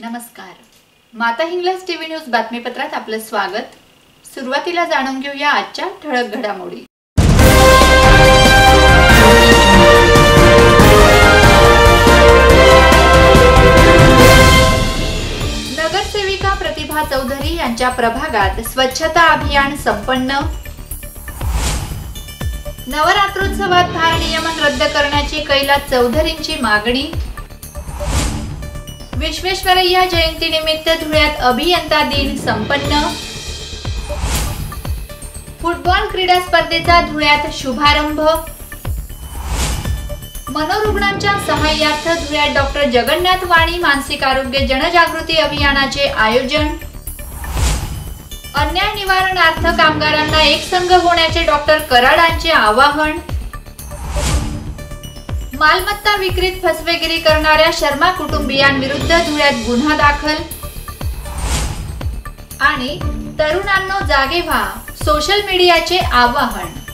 नमस्कार. माता Hinglaj TV news बातमीपत्रात आपलं स्वागत. सुरुवातीला जाणून घेऊया आजच्या ठळक घडामोडी. नगरसेविका प्रतिभा चौधरी यांच्या प्रभागात स्वच्छता अभियान संपन्न. नवरात्रोत्सवात भार नियमन रद्द करण्याची कैलास चौधरींची मागणी. विश्वेश्वरय्या जयंतीनिमित्त धुळ्यात अभियंता दिन संपन्न. फुटबॉल क्रीडा स्पर्धेचा धुळ्यात शुभारंभ. मनोरुग्णांच्या सहाय्यार्थ धुळ्यात डॉक्टर जगन्नाथ वाणी मानसिक आरोग्य जनजागृती अभियानाचे आयोजन. अन्याय निवारणार्थ कामगारांना एक संघ होण्याचे डॉक्टर कराडांचे आवाहन. मालमत्ता विक्रीत फसवेगिरी करणाऱ्या शर्मा कुटुंबियांविरुद्ध धुळ्यात गुन्हा दाखल. आणि तरुणांनो जागे व्हा सोशल मीडियाचे आवाहन.